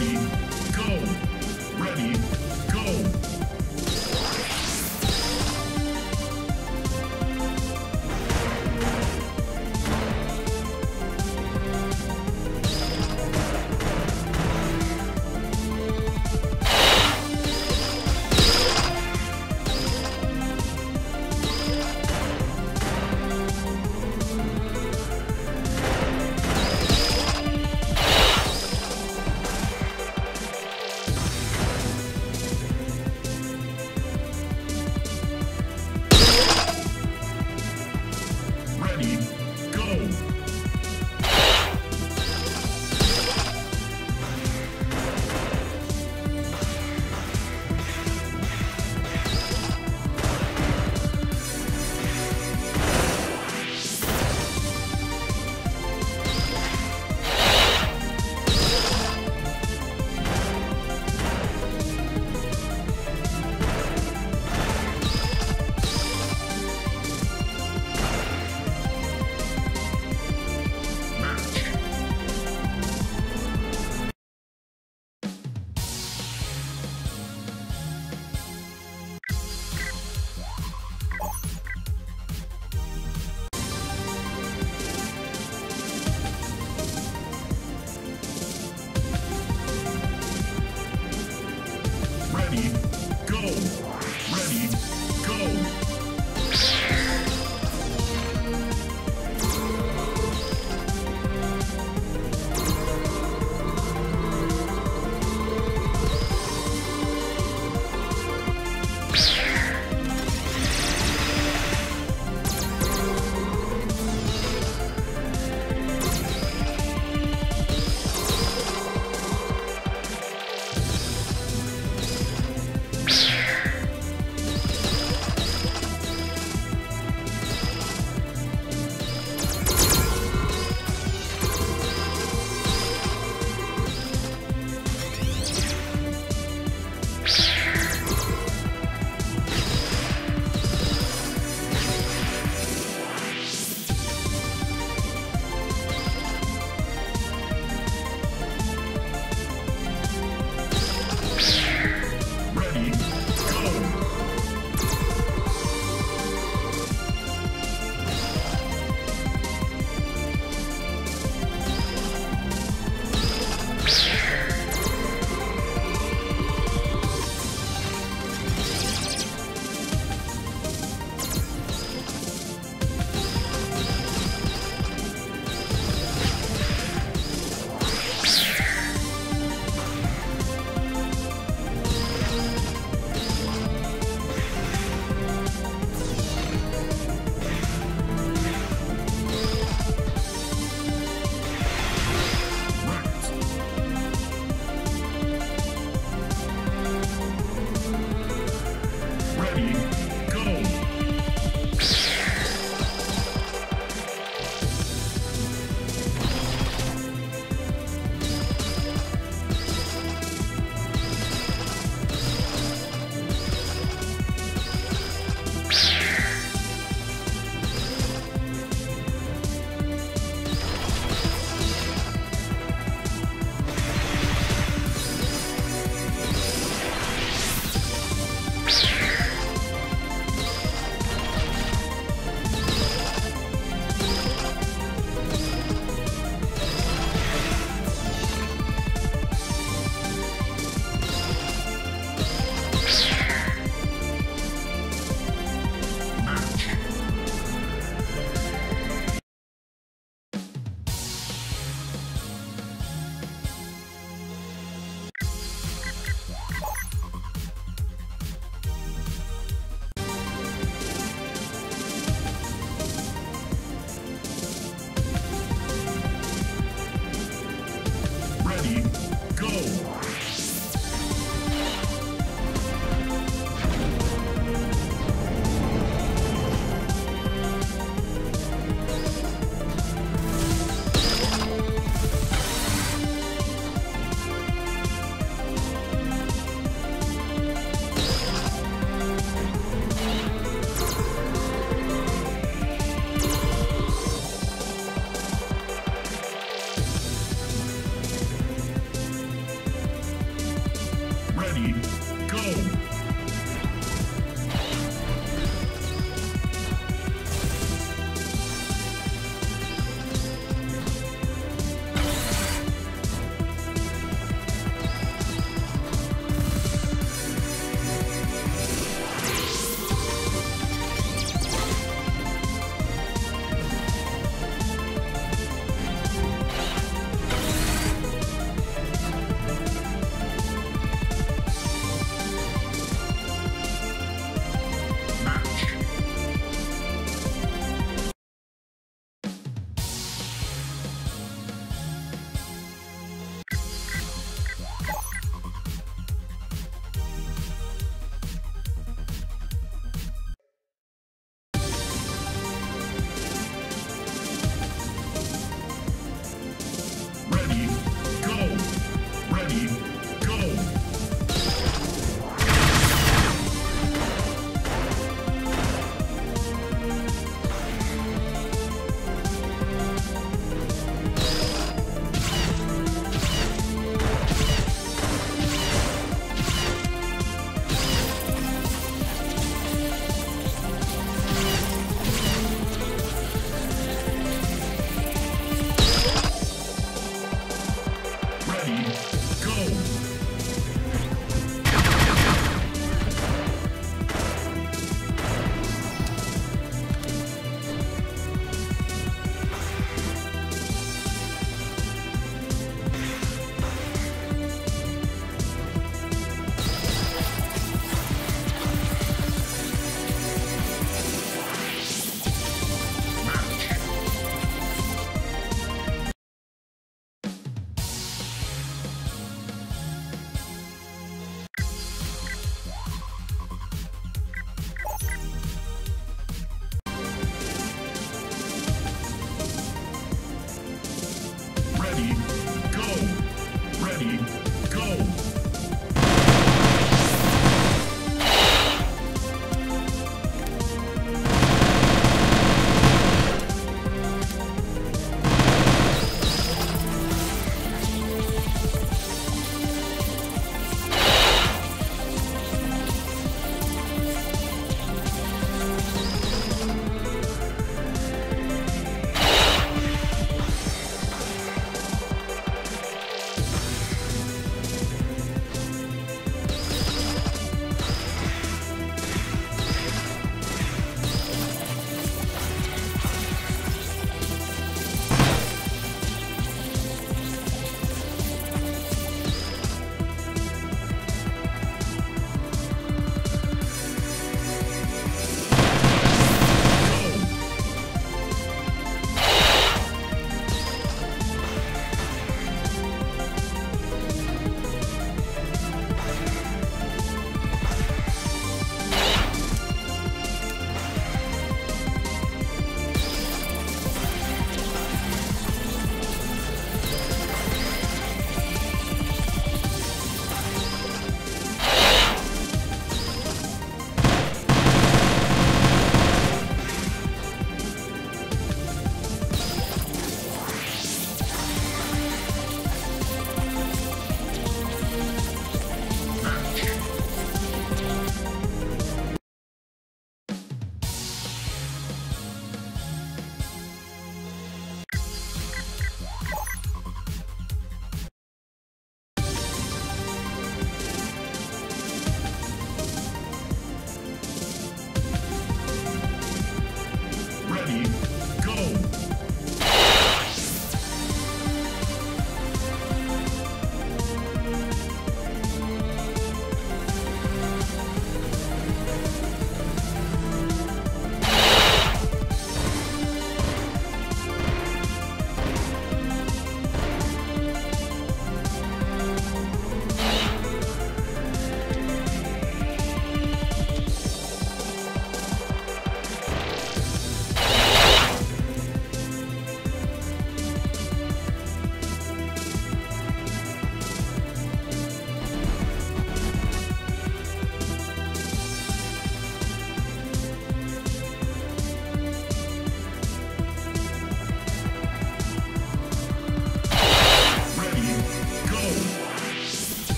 You.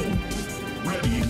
Ready.